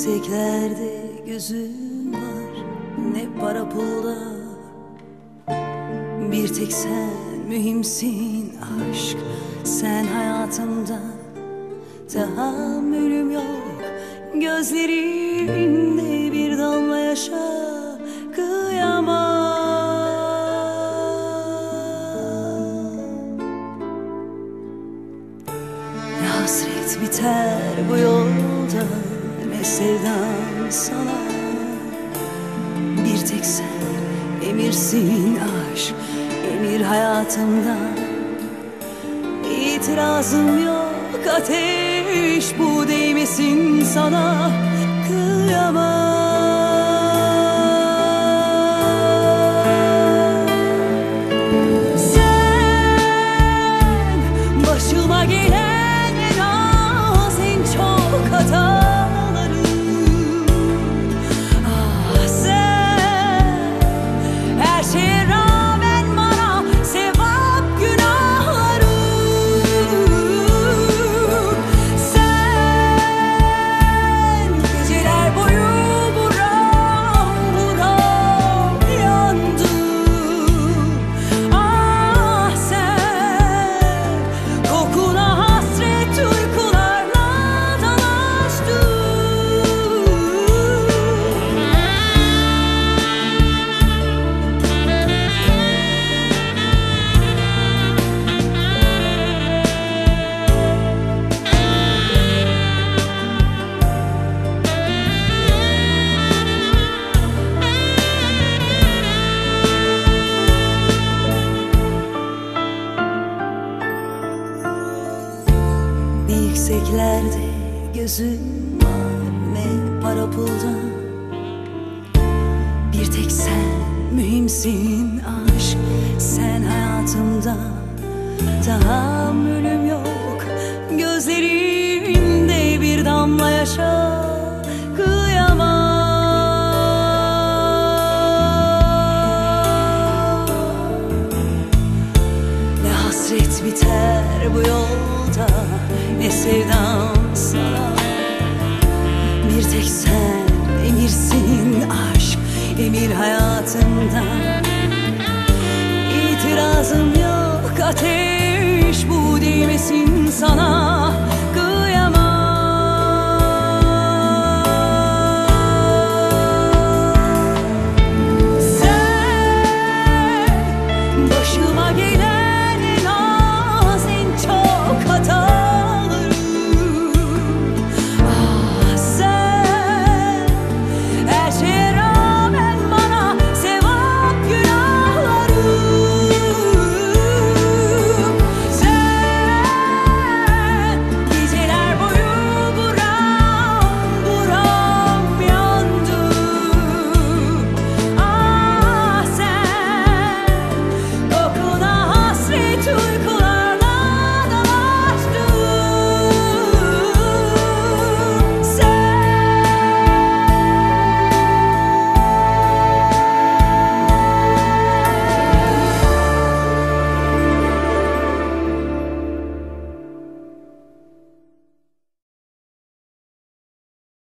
Yükseklerde gözüm var ne para pulda Bir tek sen mühimsin aşk Sen hayatımda. Tahammülüm yok Gözlerinde bir damla yaşa kıyamam. Hasret biter bu yolda sevdam sana. Bir tek sen emirsin aşk Emir hayatımda. İtirazım yok ateş Bu değmesin sana. Kıyamam gözüm var ne para puldan. Bir tek sen mühimsin aşk Sen hayatımda. Tahammülüm yok Gözlerinde bir damla yaşa kıyamam. Ne hasret biter bu yolda Ne sevdam sana Bir tek sen emirsin aşk Emir hayatımda İtirazım yok ateş